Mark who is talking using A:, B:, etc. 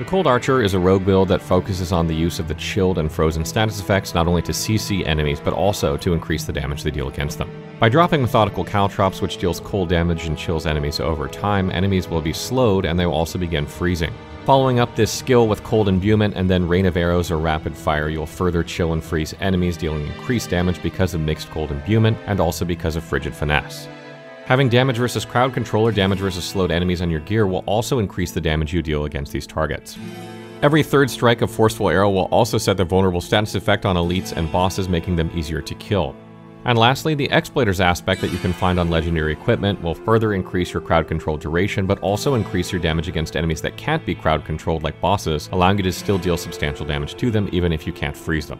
A: The Cold Archer is a rogue build that focuses on the use of the chilled and frozen status effects not only to CC enemies but also to increase the damage they deal against them. By dropping Methodical Caltrops, which deals cold damage and chills enemies over time, enemies will be slowed and they will also begin freezing. Following up this skill with Cold Imbuement and then Rain of Arrows or Rapid Fire, you'll further chill and freeze enemies, dealing increased damage because of mixed Cold Imbuement and also because of Frigid Finesse. Having damage versus crowd control or damage versus slowed enemies on your gear will also increase the damage you deal against these targets. Every third strike of Forceful Arrow will also set the vulnerable status effect on elites and bosses, making them easier to kill. And lastly, the Exploiters aspect that you can find on legendary equipment will further increase your crowd control duration, but also increase your damage against enemies that can't be crowd controlled like bosses, allowing you to still deal substantial damage to them even if you can't freeze them.